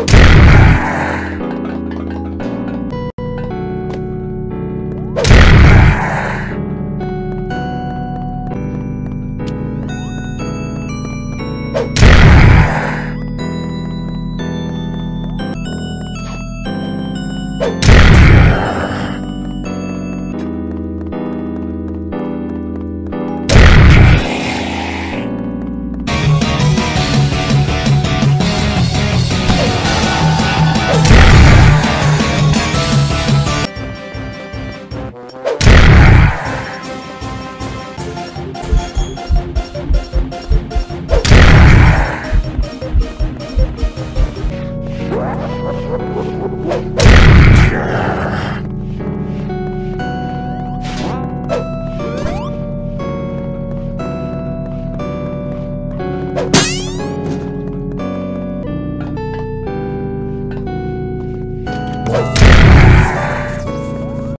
Okay. Woo!